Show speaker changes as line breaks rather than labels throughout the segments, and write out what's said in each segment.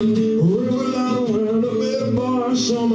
Wiggle out around the middle bar, saw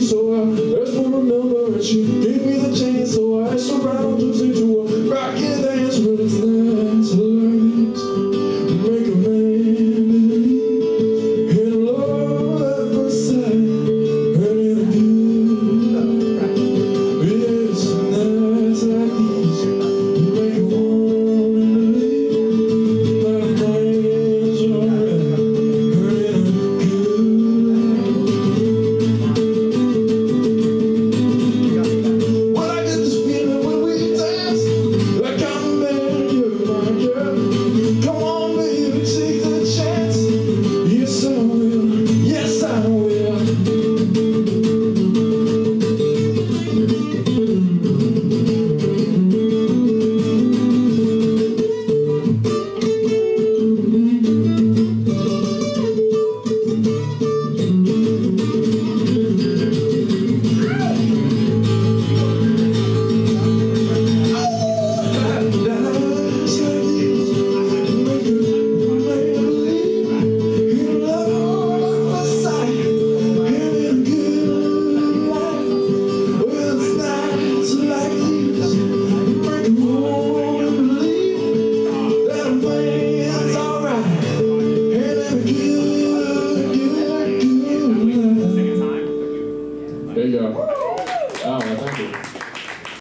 so I asked for a remember. And she gave me the chance, so I surround see. you go. Oh, well, thank.